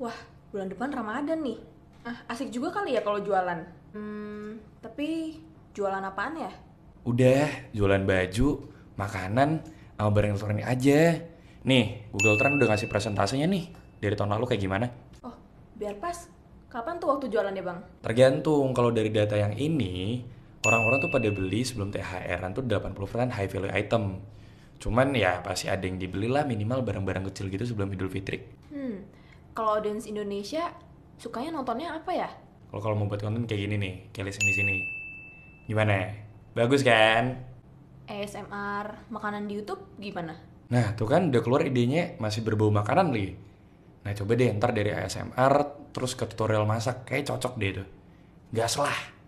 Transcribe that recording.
Wah, bulan depan Ramadan nih. Ah, asik juga kali ya kalau jualan. Hmm, tapi jualan apaan ya? Udah, jualan baju, makanan, sama barang elektronik aja. Nih, Google Trend udah ngasih presentasinya nih. Dari tahun lalu kayak gimana? Oh, biar pas. Kapan tuh waktu jualannya bang? Tergantung, kalau dari data yang ini, orang-orang tuh pada beli sebelum THR-an tuh 80% high value item. Cuman ya pasti ada yang dibeli lah minimal barang-barang kecil gitu sebelum Idul Fitri. Hmm, kalau audiens Indonesia sukanya nontonnya apa ya? Kalau kalau mau buat konten kayak gini nih, kayak list di sini. Gimana? Bagus kan? ASMR, makanan di YouTube gimana? Nah, tuh kan udah keluar idenya masih berbau makanan li. Nah, coba deh ntar dari ASMR terus ke tutorial masak, kayak cocok deh itu. Gas lah.